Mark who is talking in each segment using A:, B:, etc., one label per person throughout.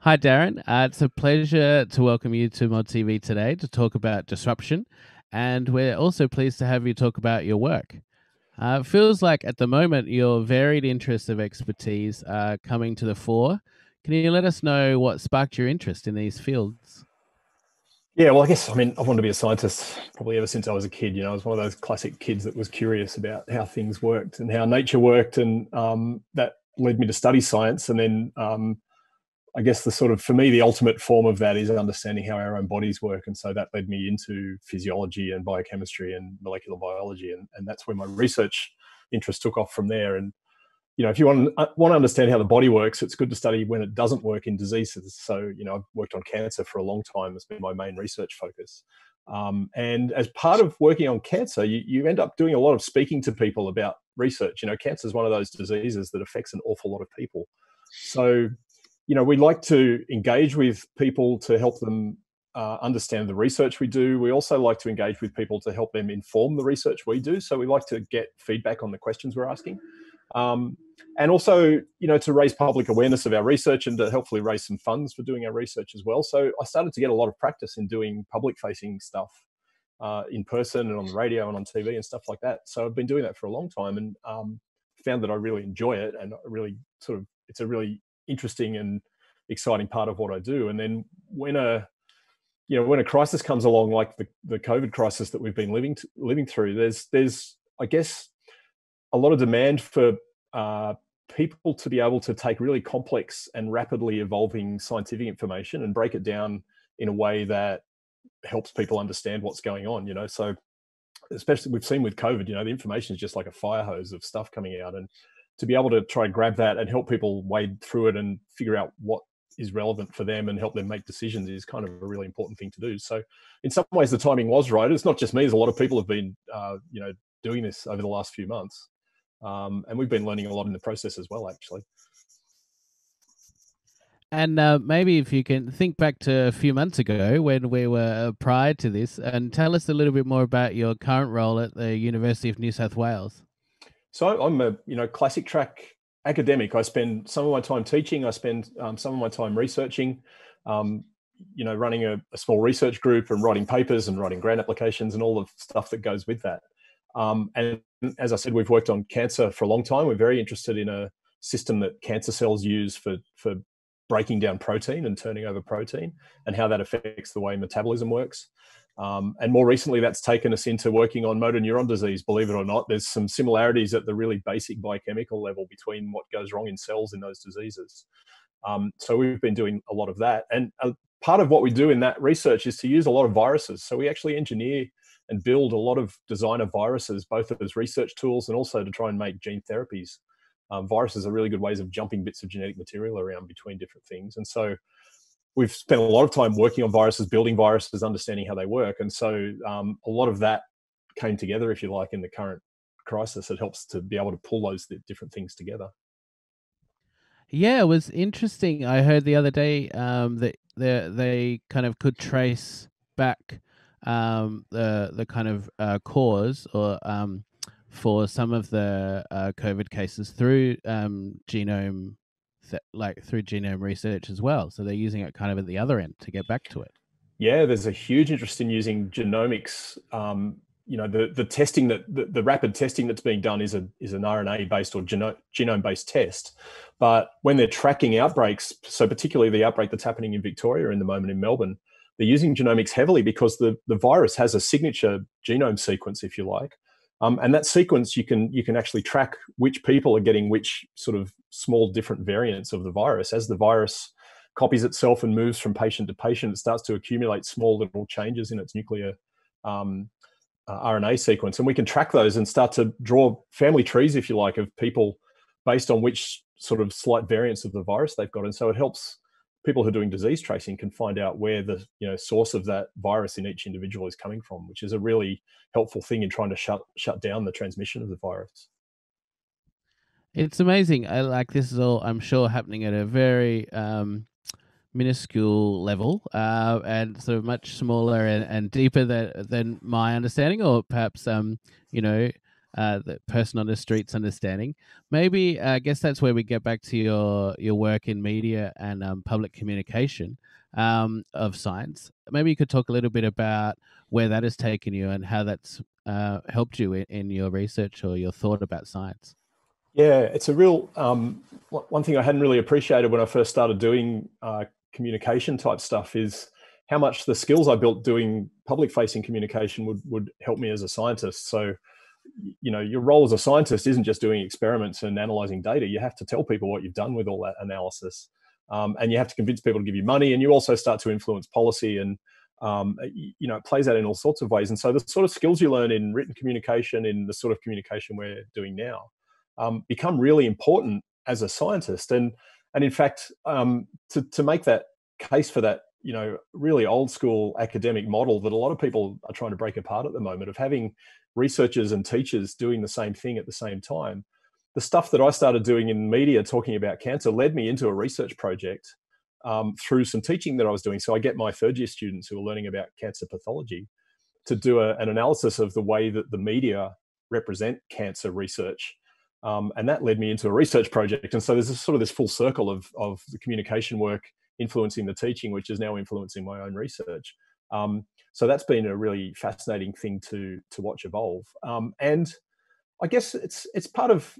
A: Hi, Darren. Uh, it's a pleasure to welcome you to Mod TV today to talk about disruption. And we're also pleased to have you talk about your work. Uh, it feels like at the moment your varied interests of expertise are coming to the fore. Can you let us know what sparked your interest in these fields?
B: Yeah, well, I guess I mean I've wanted to be a scientist probably ever since I was a kid. You know, I was one of those classic kids that was curious about how things worked and how nature worked, and um, that led me to study science. And then um, I guess the sort of for me the ultimate form of that is understanding how our own bodies work, and so that led me into physiology and biochemistry and molecular biology, and, and that's where my research interest took off from there. And you know, if you want uh, want to understand how the body works, it's good to study when it doesn't work in diseases. So, you know, I've worked on cancer for a long time. It's been my main research focus. Um, and as part of working on cancer, you, you end up doing a lot of speaking to people about research. You know, cancer is one of those diseases that affects an awful lot of people. So, you know, we like to engage with people to help them uh, understand the research we do. We also like to engage with people to help them inform the research we do. So we like to get feedback on the questions we're asking. Um, and also, you know, to raise public awareness of our research and to hopefully raise some funds for doing our research as well. So I started to get a lot of practice in doing public-facing stuff uh, in person and on the radio and on TV and stuff like that. So I've been doing that for a long time and um, found that I really enjoy it and really sort of it's a really interesting and exciting part of what I do. And then when a you know when a crisis comes along like the, the COVID crisis that we've been living to, living through, there's there's I guess a lot of demand for uh, people to be able to take really complex and rapidly evolving scientific information and break it down in a way that helps people understand what's going on. You know, so especially we've seen with COVID, you know, the information is just like a fire hose of stuff coming out, and to be able to try and grab that and help people wade through it and figure out what is relevant for them and help them make decisions is kind of a really important thing to do. So, in some ways, the timing was right. It's not just me; as a lot of people have been, uh, you know, doing this over the last few months. Um, and we've been learning a lot in the process as well, actually.
A: And uh, maybe if you can think back to a few months ago when we were uh, prior to this, and tell us a little bit more about your current role at the University of New South Wales.
B: So I'm a you know classic track academic. I spend some of my time teaching. I spend um, some of my time researching. Um, you know, running a, a, small research group and writing papers and writing grant applications and all the stuff that goes with that. Um, and as I said, we've worked on cancer for a long time. We're very interested in a system that cancer cells use for for breaking down protein and turning over protein, and how that affects the way metabolism works. Um, and more recently, that's taken us into working on motor neuron disease. Believe it or not, there's some similarities at the really basic biochemical level between what goes wrong in cells in those diseases. Um, so we've been doing a lot of that, and uh, part of what we do in that research is to use a lot of viruses. So we actually engineer and build a lot of designer viruses, both as research tools and also to try and make gene therapies. Um, viruses are really good ways of jumping bits of genetic material around between different things. And so we've spent a lot of time working on viruses, building viruses, understanding how they work. And so um, a lot of that came together, if you like, in the current crisis. It helps to be able to pull those different things together.
A: Yeah, it was interesting. I heard the other day um, that they, they kind of could trace back um, the the kind of uh, cause or um, for some of the uh, COVID cases through um, genome, like through genome research as well. So they're using it kind of at the other end to get back to it.
B: Yeah, there's a huge interest in using genomics. Um, you know, the the testing that the, the, rapid testing that's being done is a is an RNA based or geno- genome based test. But when they're tracking outbreaks, so particularly the outbreak that's happening in Victoria in the moment in Melbourne, they're using genomics heavily because the, the virus has a signature genome sequence, if you like. Um, and that sequence, you can you can actually track which people are getting which sort of small different variants of the virus. As the virus copies itself and moves from patient to patient, it starts to accumulate small little changes in its nuclear um, uh, RNA sequence, and we can track those and start to draw family trees, if you like, of people based on which sort of slight variants of the virus they've got. And so it helps people who are doing disease tracing can find out where the you know source of that virus in each individual is coming from, which is a really helpful thing in trying to shut shut down the transmission of the virus.
A: It's amazing. I like this is all I'm sure happening at a very um, minuscule level uh, and sort of much smaller and, and deeper than than my understanding, or perhaps um, you know uh, the person on the streets understanding. Maybe uh, I guess that's where we get back to your your work in media and um, public communication um, of science. Maybe you could talk a little bit about where that has taken you and how that's uh, helped you in, in, your research or your thought about science.
B: Yeah, it's a real um, one thing I hadn't really appreciated when I first started doing uh, communication type stuff is how much the skills I built doing public facing communication would would help me as a scientist. So you know your role as a scientist isn't just doing experiments and analyzing data you have to tell people what you've done with all that analysis um, and you have to convince people to give you money and you also start to influence policy and um, you know it plays out in all sorts of ways and so the sort of skills you learn in written communication in the sort of communication we're doing now um, become really important as a scientist and and in fact um, to, to make that case for that you know really old school academic model that a lot of people are trying to break apart at the moment of having researchers and teachers doing the same thing at the same time. The stuff that I started doing in media talking about cancer led me into a research project um, through some teaching that I was doing. So I get my third year students who are learning about cancer pathology to do a, an analysis of the way that the media represent cancer research. Um, and that led me into a research project. And so there's this, sort of this full circle of, of the communication work influencing the teaching, which is now influencing my own research. Um, so that's been a really fascinating thing to to watch evolve. Um, and I guess it's it's part of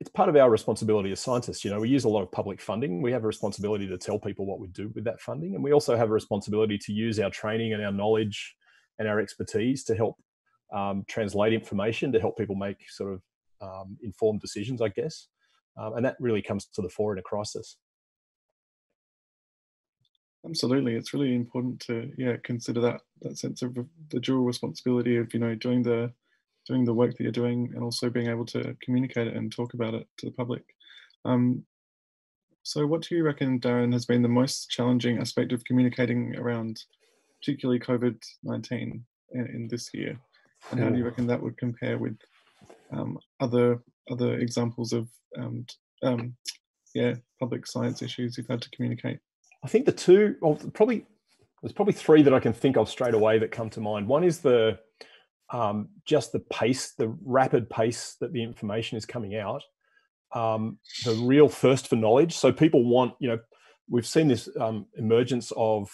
B: it's part of our responsibility as scientists. You know, we use a lot of public funding. We have a responsibility to tell people what we do with that funding, and we also have a responsibility to use our training and our knowledge and our expertise to help um, translate information to help people make sort of um, informed decisions, I guess. Um, and that really comes to the fore in a crisis.
C: Absolutely, it's really important to yeah consider that that sense of the dual responsibility of you know doing the doing the work that you're doing and also being able to communicate it and talk about it to the public. Um, so, what do you reckon, Darren, has been the most challenging aspect of communicating around, particularly COVID nineteen in, in, this year, and how do you reckon that would compare with um, other other examples of um, um yeah public science issues you've had to communicate?
B: I think the two, well, probably there's probably three that I can think of straight away that come to mind. One is the um, just the pace, the rapid pace that the information is coming out, um, the real thirst for knowledge. So people want, you know, we've seen this um, emergence of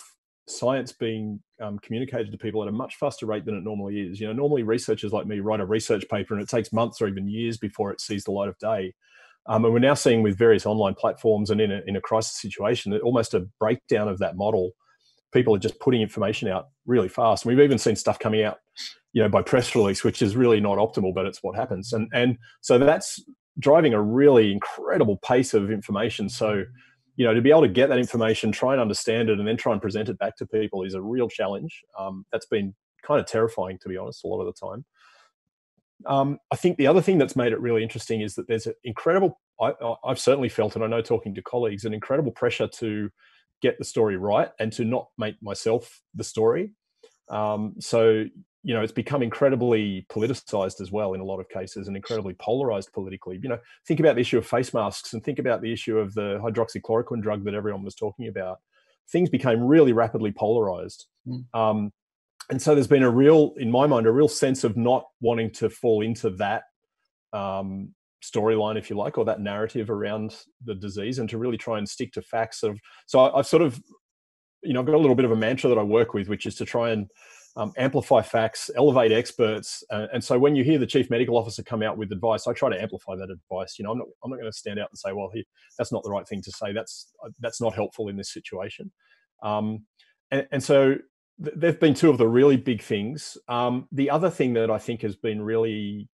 B: science being um, communicated to people at a much faster rate than it normally is. You know, normally researchers like me write a research paper and it takes months or even years before it sees the light of day. Um, and we're now seeing with various online platforms and in a, in a crisis situation, that almost a breakdown of that model. People are just putting information out really fast. And we've even seen stuff coming out, you know, by press release, which is really not optimal, but it's what happens. And and so that's driving a really incredible pace of information. So, you know, to be able to get that information, try and understand it, and then try and present it back to people is a real challenge. Um, that's been kind of terrifying, to be honest, a lot of the time. Um, I think the other thing that's made it really interesting is that there's an incredible, I, have certainly felt, and I know talking to colleagues, an incredible pressure to get the story right and to not make myself the story. Um, so, you know, it's become incredibly politicized as well in a lot of cases and incredibly polarized politically. You know, think about the issue of face masks and think about the issue of the hydroxychloroquine drug that everyone was talking about. Things became really rapidly polarized. Mm. Um, and so there's been a real, in my mind, a real sense of not wanting to fall into that um, storyline, if you like, or that narrative around the disease, and to really try and stick to facts. Of so I, have sort of, you know, I've got a little bit of a mantra that I work with, which is to try and um, amplify facts, elevate experts, uh, and so when you hear the chief medical officer come out with advice, I try to amplify that advice. You know, I'm not, I'm not going to stand out and say, well, he, that's not the right thing to say. That's that's not helpful in this situation. Um, and, and, so they've been two of the really big things. Um, the other thing that I think has been really,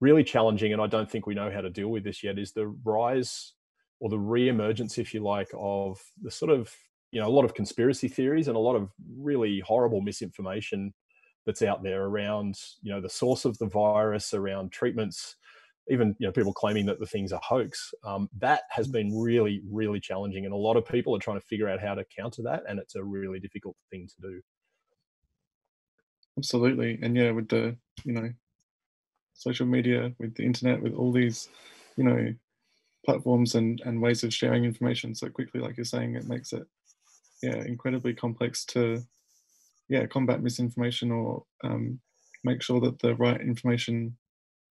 B: really challenging, and I don't think we know how to deal with this yet, is the rise or the re-emergence, if you like, of the sort of you know a lot of conspiracy theories and a lot of really horrible misinformation that's out there around you know the source of the virus, around treatments, even you know people claiming that the things are hoax. Um, that has mm. been really, really challenging, and a lot of people are trying to figure out how to counter that, and it's a really difficult thing to do.
C: Absolutely, and yeah, with the you know social media, with the internet, with all these you know platforms and and ways of sharing information so quickly, like you're saying, it makes it yeah incredibly complex to yeah combat misinformation or um, make sure that the right information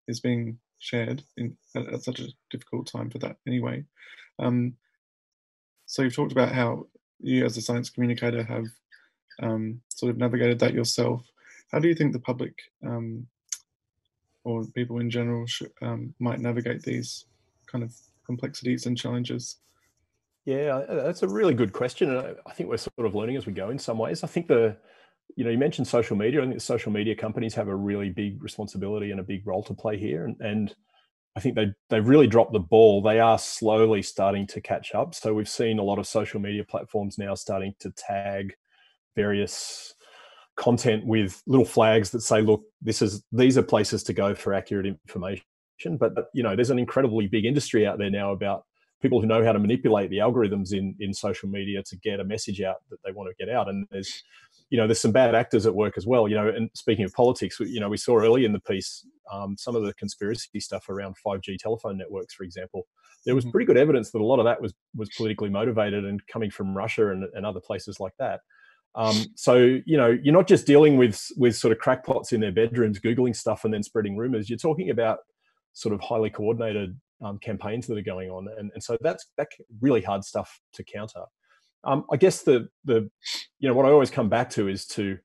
C: is being shared in, at, at, such a difficult time for that anyway. Um, so you've talked about how you as a science communicator have um, sort of navigated that yourself. How do you think the public um, or people in general um, might navigate these kind of complexities and challenges?
B: Yeah, uh, that's a really good question. And I think we're sort of learning as we go in some ways. I think the, you know, you mentioned social media. I think the social media companies have a really big responsibility and a big role to play here. And, and I think they they've really dropped the ball. They are slowly starting to catch up. So we've seen a lot of social media platforms now starting to tag various content with little flags that say, "Look, this is these are places to go for accurate information." But you know, there's an incredibly big industry out there now about people who know how to manipulate the algorithms in in social media to get a message out that they want to get out. And there's you know there's some bad actors at work as well. You know, and speaking of politics, you know, we saw early in the piece um, some of the conspiracy stuff around 5G telephone networks, for example. There was mm-hmm. pretty good evidence that a lot of that was was politically motivated and coming from Russia and, and other places like that. Um, so you know, you're not just dealing with with sort of crackpots in their bedrooms googling stuff and then spreading rumors. You're talking about sort of highly coordinated um, campaigns that are going on, and, and so that's that really hard stuff to counter. Um, I guess the the you know what I always come back to is to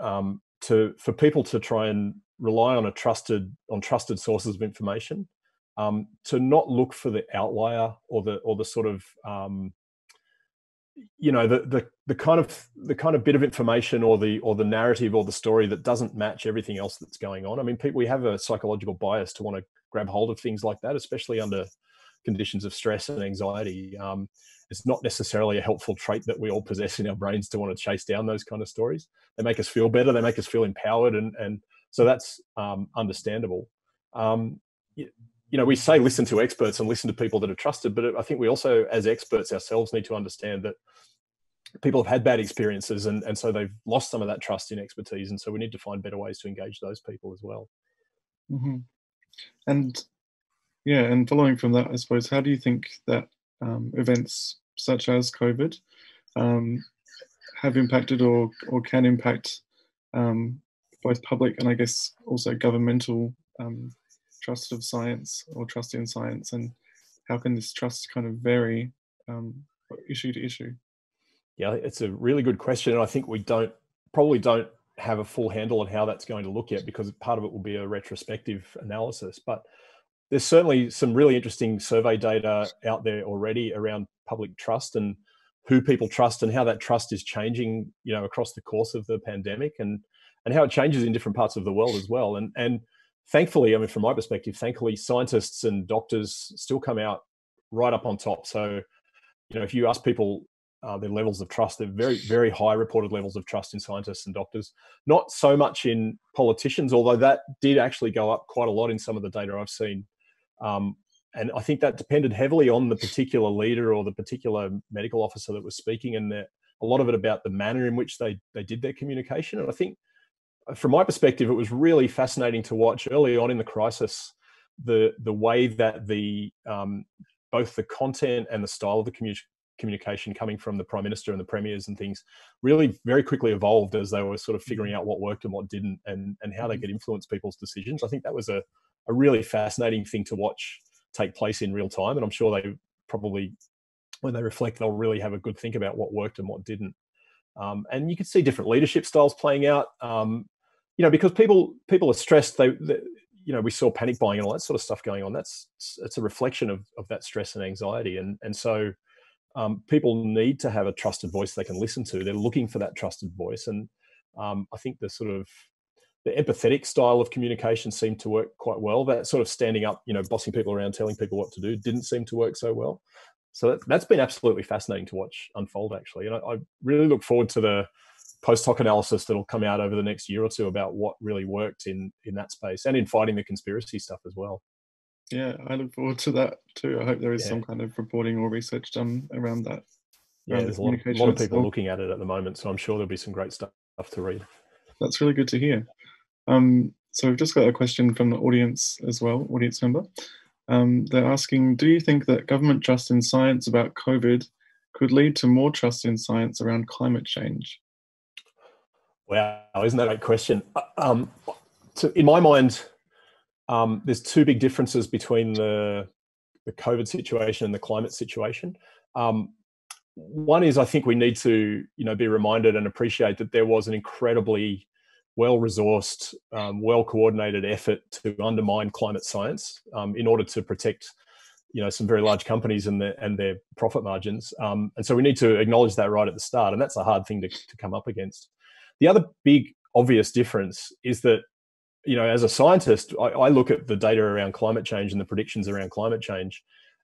B: um, to for people to try and rely on a trusted on trusted sources of information, um, to not look for the outlier or the or the sort of um, you know the, the the kind of the kind of bit of information or the or the narrative or the story that doesn't match everything else that's going on. I mean, people we have a psychological bias to want to grab hold of things like that, especially under conditions of stress and anxiety. Um, it's not necessarily a helpful trait that we all possess in our brains to want to chase down those kind of stories. They make us feel better. They make us feel empowered, and and so that's um, understandable. Um, you, you know, we say listen to experts and listen to people that are trusted, but I think we also, as experts ourselves, need to understand that people have had bad experiences and, and so they've lost some of that trust in expertise and so we need to find better ways to engage those people as well
C: mm-hmm. And yeah and following from that i suppose how do you think that um, events such as covid um, have impacted or or can impact um, both public and i guess also governmental um, trust of science or trust in science and how can this trust kind of vary um, issue to issue
B: yeah, it's a really good question. And I think we don't probably don't have a full handle on how that's going to look yet because part of it will be a retrospective analysis. But there's certainly some really interesting survey data out there already around public trust and who people trust and how that trust is changing, you know, across the course of the pandemic and and how it changes in different parts of the world as well. And and thankfully, I mean, from my perspective, thankfully, scientists and doctors still come out right up on top. So, you know, if you ask people uh, their levels of trust. They're very, very high reported levels of trust in scientists and doctors. Not so much in politicians, although that did actually go up quite a lot in some of the data I've seen. Um, and I think that depended heavily on the particular leader or the particular medical officer that was speaking, and a lot of it about the manner in which they they did their communication. And I think, uh, from my perspective, it was really fascinating to watch early on in the crisis the the way that the um, both the content and the style of the communication communication coming from the prime minister and the premiers and things really very quickly evolved as they were sort of figuring mm-hmm. out what worked and what didn't and and how they mm-hmm. could influence people's decisions. I think that was a, a really fascinating thing to watch take place in real time and i'm sure they probably when they reflect they'll really have a good think about what worked and what didn't. Um, and you can see different leadership styles playing out. Um, you know because people people are stressed they, they you know we saw panic buying and all that sort of stuff going on. That's it's a reflection of, of that stress and anxiety. And and so um, people need to have a trusted voice they can listen to. They're looking for that trusted voice, and um, I think the sort of the empathetic style of communication seemed to work quite well. That sort of standing up, you know, bossing people around, telling people what to do, didn't seem to work so well. So that, that's been absolutely fascinating to watch unfold, actually. And I, I really look forward to the post hoc analysis that'll come out over the next year or two about what really worked in in that space and in fighting the conspiracy stuff as well.
C: Yeah, I look forward to that too. I hope there is yeah. some kind of reporting or research done around that.
B: Yeah, there's a lot, a lot, of people looking at it at the moment, so I'm sure there'll be some great stuff to read.
C: That's really good to hear. Um, so we've just got a question from the audience as well, audience member. Um, they're asking, do you think that government trust in science about COVID could lead to more trust in science around climate change?
B: Wow, isn't that a great question? Uh, um, in my mind, um, there's two big differences between the the COVID situation and the climate situation. Um, one is I think we need to you know be reminded and appreciate that there was an incredibly well resourced, um, well coordinated effort to undermine climate science um, in order to protect you know some very large companies and their and their profit margins. Um, and so we need to acknowledge that right at the start, and that's a hard thing to, to come up against. The other big obvious difference is that you know as a scientist, I, I look at the data around climate change and the predictions around climate change,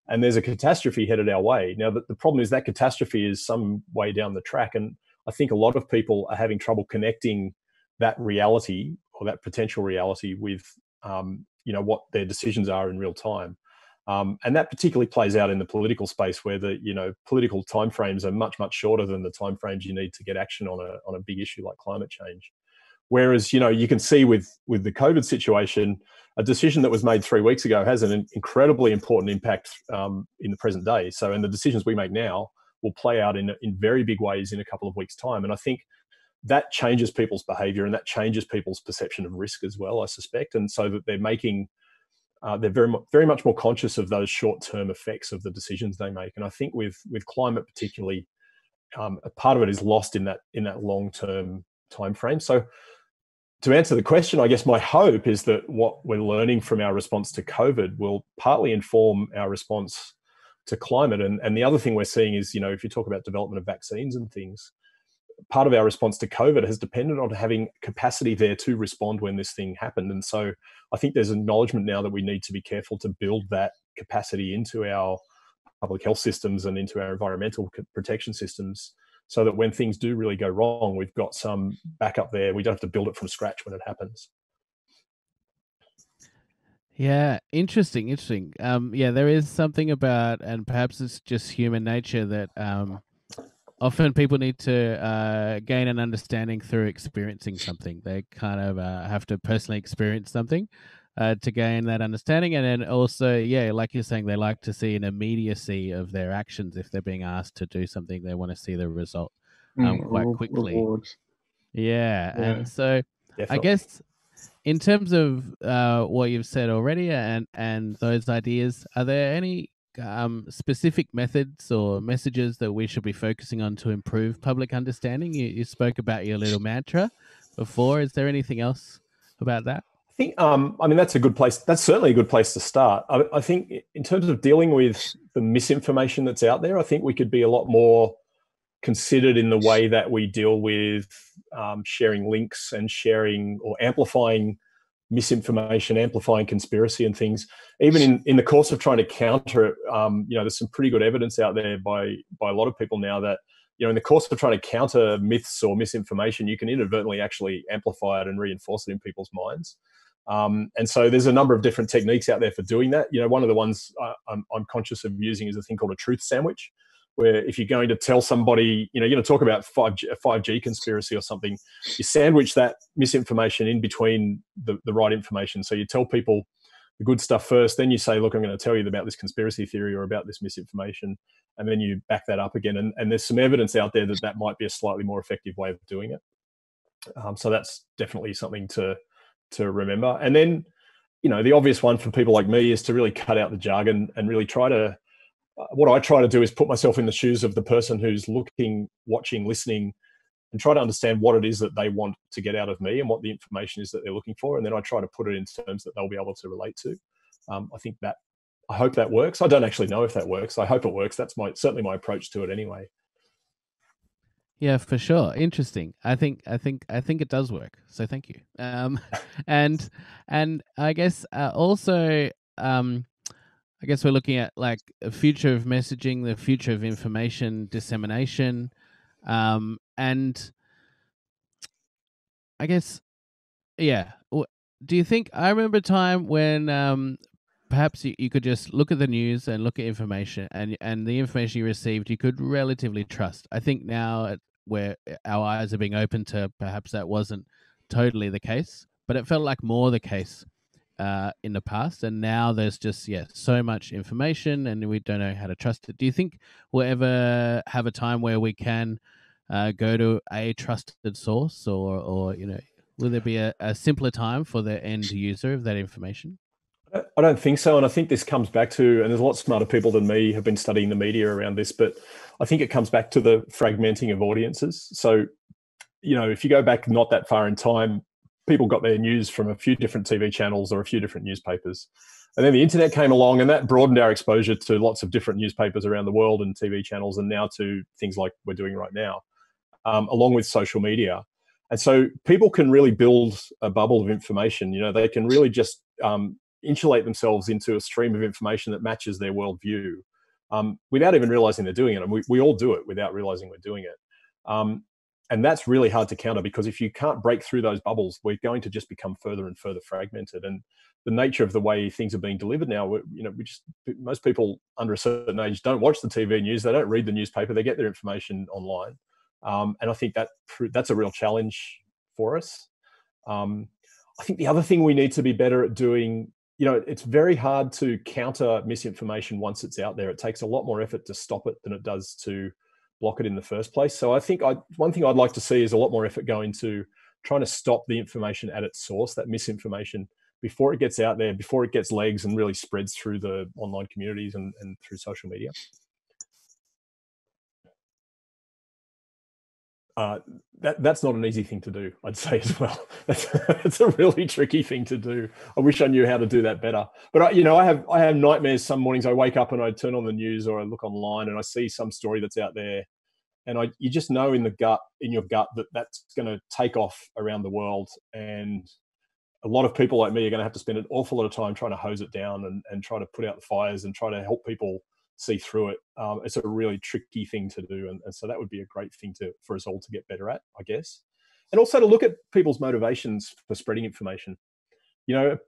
B: and there's a catastrophe headed our way. Now, the, the problem is that catastrophe is some way down the track, and I think a lot of people are having trouble connecting that reality or that potential reality with um, you know what their decisions are in real time. Um, and that particularly plays out in the political space where the you know political timeframes are much much shorter than the timeframes you need to get action on a on a big issue like climate change. Whereas you know you can see with with the COVID situation, a decision that was made three weeks ago has an incredibly important impact um, in the present day. So, and the decisions we make now will play out in in very big ways in a couple of weeks' time. And I think that changes people's behavior and that changes people's perception of risk as well. I suspect, and so that they're making uh, they're very very much more conscious of those short term effects of the decisions they make. And I think with with climate particularly, um, a part of it is lost in that in that long term time frame. So to answer the question, I guess my hope is that what we're learning from our response to COVID will partly inform our response to climate. And, and the other thing we're seeing is, you know, if you talk about development of vaccines and things, part of our response to COVID has depended on having capacity there to respond when this thing happened. And so I think there's acknowledgement now that we need to be careful to build that capacity into our public health systems and into our environmental protection systems so that when things do really go wrong, we've got some backup there. We don't have to build it from scratch when it happens.
A: Yeah, interesting, interesting. Um, yeah, there is something about, and perhaps it's just human nature that um, often people need to uh, gain an understanding through experiencing something. They kind of uh, have to personally experience something uh, to gain that understanding. And then also, yeah, like you're saying, they like to see an immediacy of their actions. If they're being asked to do something, they want to see the result um, mm, quite quickly. Yeah. yeah. And so Definitely. I guess in terms of uh, what you've said already and, and those ideas, are there any um, specific methods or messages that we should be focusing on to improve public understanding? You, you spoke about your little mantra before. Is there anything else about that?
B: I think, um, I mean, that's a good place. That's certainly a good place to start. I, I, think, in terms of dealing with the misinformation that's out there, I think we could be a lot more considered in the way that we deal with um, sharing links and sharing or amplifying misinformation, amplifying conspiracy and things. Even in, in the course of trying to counter it, um, you know, there's some pretty good evidence out there by by a lot of people now that you know, in the course of trying to counter myths or misinformation, you can inadvertently actually amplify it and reinforce it in people's minds. Um, and so there's a number of different techniques out there for doing that. You know, one of the ones I, I'm, I'm conscious of using is a thing called a truth sandwich, where if you're going to tell somebody, you know, you're going to talk about 5G, 5G conspiracy or something, you sandwich that misinformation in between the, the right information. So you tell people the good stuff first, then you say, look, I'm going to tell you about this conspiracy theory or about this misinformation, and then you back that up again. And, and there's some evidence out there that that might be a slightly more effective way of doing it. Um, so that's definitely something to to remember. And then, you know, the obvious one for people like me is to really cut out the jargon and really try to what I try to do is put myself in the shoes of the person who's looking, watching, listening, and try to understand what it is that they want to get out of me and what the information is that they're looking for. And then I try to put it in terms that they'll be able to relate to. Um, I think that I hope that works. I don't actually know if that works. I hope it works. That's my certainly my approach to it anyway.
A: Yeah, for sure. Interesting. I think I think I think it does work. So thank you. Um, and and I guess uh, also um, I guess we're looking at like the future of messaging, the future of information dissemination, um, and I guess, yeah. Do you think I remember a time when um, perhaps you, you could just look at the news and look at information, and and the information you received you could relatively trust. I think now where our eyes are being open to perhaps that wasn't totally the case, but it felt like more the case uh, in the past, and now there's just yeah so much information, and we don't know how to trust it. Do you think we'll ever have a time where we can uh, go to a trusted source, or or you know, will there be a, a simpler time for the end user of that information?
B: I don't think so. And I think this comes back to, and there's a lot smarter people than me have been studying the media around this, but I think it comes back to the fragmenting of audiences. So, you know, if you go back not that far in time, people got their news from a few different TV channels or a few different newspapers. And then the internet came along and that broadened our exposure to lots of different newspapers around the world and TV channels and now to things like we're doing right now, um, along with social media. And so people can really build a bubble of information. You know, they can really just um, insulate themselves into a stream of information that matches their worldview um, without even realizing they're doing it. And we, we all do it without realizing we're doing it. Um, and that's really hard to counter because if you can't break through those bubbles, we're going to just become further and further fragmented. And the nature of the way things are being delivered now, you know, we just most people under a certain age don't watch the TV news, they don't read the newspaper, they get their information online. Um, and I think that that's a real challenge for us. Um, I think the other thing we need to be better at doing you know, it's very hard to counter misinformation once it's out there. It takes a lot more effort to stop it than it does to block it in the first place. So I think I, one thing I'd like to see is a lot more effort going to trying to stop the information at its source, that misinformation, before it gets out there, before it gets legs and really spreads through the online communities and, and through social media. uh, that that's not an easy thing to do. I'd say as well. That's, that's a really tricky thing to do. I wish I knew how to do that better. But I, you know, I have I have nightmares. Some mornings I wake up and I turn on the news or I look online and I see some story that's out there, and I you just know in the gut in your gut that that's going to take off around the world and. A lot of people like me are going to have to spend an awful lot of time trying to hose it down and, and try to put out the fires and try to help people see through it. Um, it's a really tricky thing to do, and, and, so that would be a great thing to for us all to get better at, I guess, and also to look at people's motivations for spreading information. You know,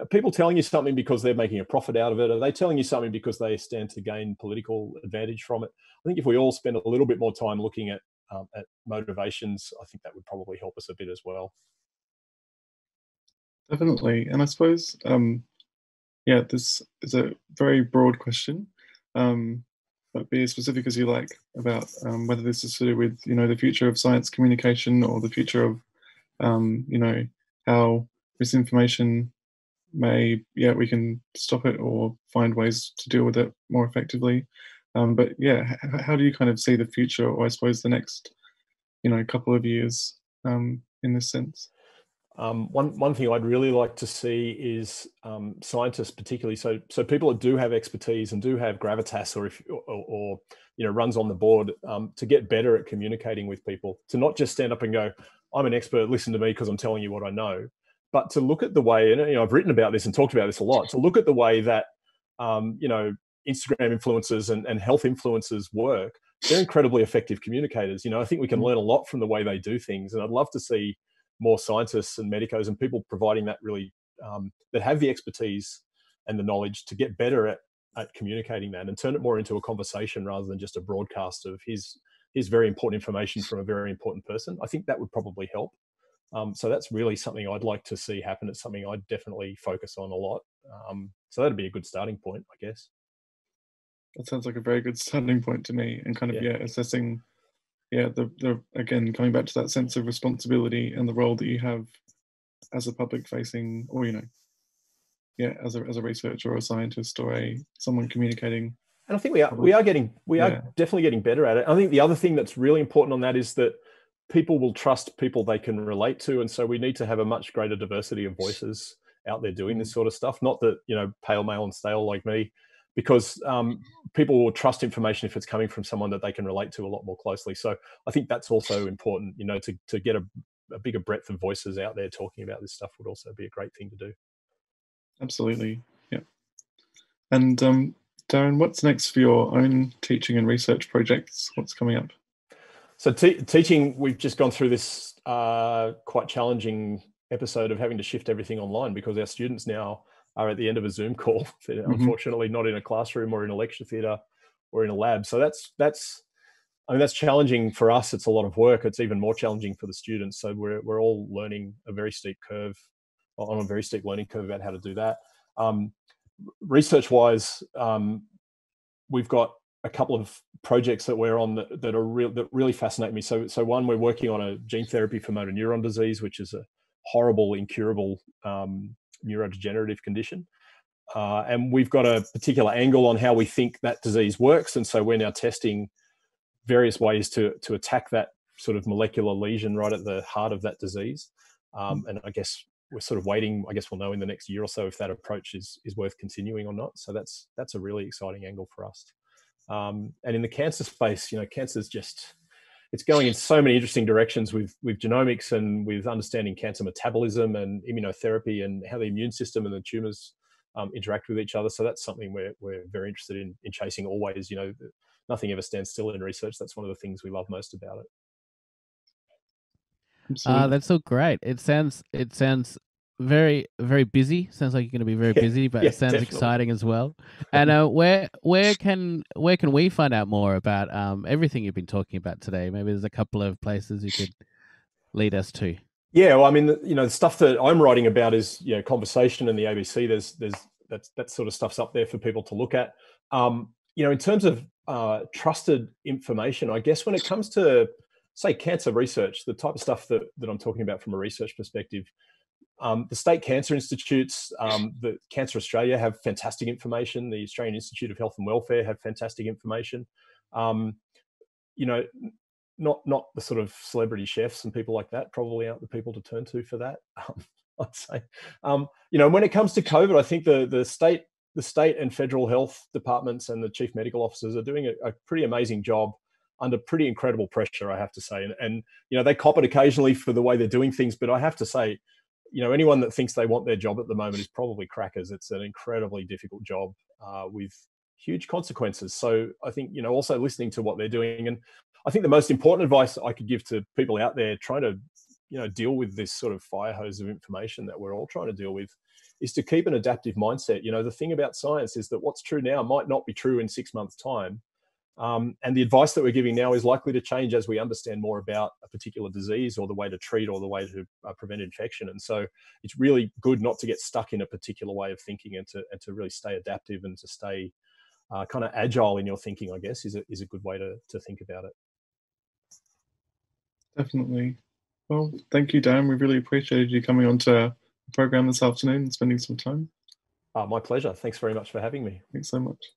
B: are people telling you something because they're making a profit out of it? Are they telling you something because they stand to gain political advantage from it? I think if we all spend a little bit more time looking at um, at motivations, I think that would probably help us a bit as well.
C: Definitely, and I suppose, um, yeah, this is a very broad question, um, but be as specific as you like about um, whether this is to do with you know the future of science communication or the future of um, you know how misinformation may yeah we can stop it or find ways to deal with it more effectively. Um, but yeah h- how do you kind of see the future or i suppose the next you know couple of years um, in this sense
B: um, one one thing I'd really like to see is um, scientists, particularly so so people that do have expertise and do have gravitas, or if or, or you know runs on the board, um, to get better at communicating with people, to not just stand up and go, "I'm an expert, listen to me because I'm telling you what I know," but to look at the way, and you know I've written about this and talked about this a lot. To look at the way that um, you know Instagram influencers and, and health influencers work, they're incredibly effective communicators. You know, I think we can mm. learn a lot from the way they do things, and I'd love to see more scientists and medicos and people providing that really um, that have the expertise and the knowledge to get better at, at communicating that and turn it more into a conversation rather than just a broadcast of his his very important information from a very important person. I think that would probably help. Um, so that's really something I'd like to see happen. It's something I'd definitely focus on a lot. Um, so that'd be a good starting point, I guess.
C: That sounds like a very good starting point to me, and kind of yeah, yeah assessing yeah, the, the again coming back to that sense of responsibility and the role that you have as a public facing, or you know, yeah, as a as a researcher or a scientist or a someone communicating.
B: And I think we are we are getting we yeah. are definitely getting better at it. I think the other thing that's really important on that is that people will trust people they can relate to, and so we need to have a much greater diversity of voices out there doing this mm. sort of stuff. Not that you know pale male and stale like me because um, people will trust information if it's coming from someone that they can relate to a lot more closely. So I think that's also important, you know, to, to get a, a bigger breadth of voices out there talking about this stuff would also be a great thing to do.
C: Absolutely. Yeah. And um, Darren, what's next for your own teaching and research projects? What's coming up?
B: So teaching, we've just gone through this uh, quite challenging episode of having to shift everything online because our students now are at the end of a Zoom call. mm-hmm. Unfortunately, not in a classroom or in a lecture theatre or in a lab. So that's that's I mean that's challenging for us. It's a lot of work. It's even more challenging for the students. So we're we're all learning a very steep curve on a very steep learning curve about how to do that. Um, research wise, um, we've got a couple of projects that we're on that, that are real that really fascinate me. So so one we're working on a gene therapy for motor neuron disease, which is a horrible, incurable um, neurodegenerative condition. uh, and we've got a particular angle on how we think that disease works. And so we're now testing various ways to, to attack that sort of molecular lesion right at the heart of that disease. Um, and I guess we're sort of waiting. I guess we'll know in the next year or so if that approach is is worth continuing or not. So that's that's a really exciting angle for us. Um, and in the cancer space, you know, cancer is just it's going in so many interesting directions with with genomics and with understanding cancer metabolism and immunotherapy and how the immune system and the tumors um, interact with each other. So that's something we're we're very interested in in chasing always. You know, nothing ever stands still in research. That's one of the things we love most about it.
A: Uh, that's so great. It sounds it sounds very very busy. Sounds like you're going to be very
B: Yeah,
A: busy, but
B: yeah,
A: it sounds
B: definitely.
A: exciting as well. And uh, where where can where can we find out more about um, everything you've been talking about today? Maybe there's a couple of places you could lead us to.
B: Yeah, well, I mean, the- you know, the stuff that I'm writing about is you know conversation and the ABC. There's there's that's that sort of stuff's up there for people to look at. Um, you know, in terms of uh, trusted information, I guess when it comes to say cancer research, the type of stuff that that I'm talking about from a research perspective, um, the state cancer institutes, um, the Cancer Australia have fantastic information. The Australian Institute of Health and Welfare have fantastic information. Um, you know, not not the sort of celebrity chefs and people like that probably aren't the people to turn to for that. Um, I'd say, um, you know, when it comes to COVID, I think the the state the state and federal health departments and the chief medical officers are doing a, a pretty amazing job under pretty incredible pressure, I have to say. And, and you know, they cop it occasionally for the way they're doing things, but I have to say, you know, anyone that thinks they want their job at the moment is probably crackers. It's an incredibly difficult job uh, with huge consequences. So I think you know, also listening to what they're doing, and I think the most important advice I could give to people out there trying to, you know, deal with this sort of fire hose of information that we're all trying to deal with, is to keep an adaptive mindset. You know, the thing about science is that what's true now might not be true in six months' time. Um, and the advice that we're giving now is likely to change as we understand more about a particular disease or the way to treat or the way to uh, prevent infection. And so it's really good not to get stuck in a particular way of thinking and to, and to really stay adaptive and to stay uh, kind of agile in your thinking, I guess, is a, is a good way to, to think about it.
C: Definitely. Well, thank you, Dan. We really appreciated you coming on to the program this afternoon and spending some time.
B: Uh, my pleasure. Thanks very much for having me.
C: Thanks so much.